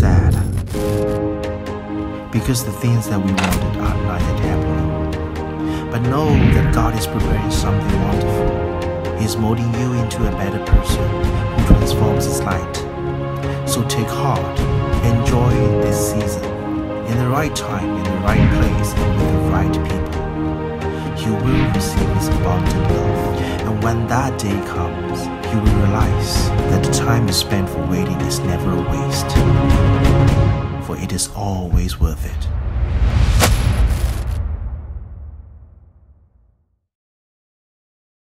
sad. Because the things that we wanted are not yet happening. But know that God is preparing something wonderful. He is molding you into a better person who transforms His light. So take heart, enjoy this season. In the right time, in the right place, and with the right people, you will receive His abundant love. And when that day comes, you will realize that the time you spend for waiting is never a waste, is always worth it.